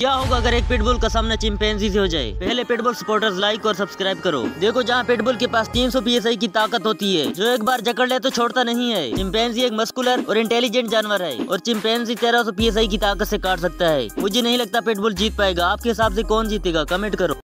क्या होगा अगर एक पिटबुल का सामना चिंपेंजी से हो जाए? पहले पिटबुल सपोर्टर्स लाइक और सब्सक्राइब करो। देखो जहाँ पिटबुल के पास 300 पीएसआई की ताकत होती है। जो एक बार जकड़ ले तो छोड़ता नहीं है। चिंपेंजी एक मस्कुलर और इंटेलिजेंट जानवर है और चिंपेंजी तेरह सौ पीएसआई की ताकत से काट सकता है। मुझे नहीं लगता पेटबुल जीत पाएगा। आपके हिसाब से कौन जीतेगा? कमेंट करो।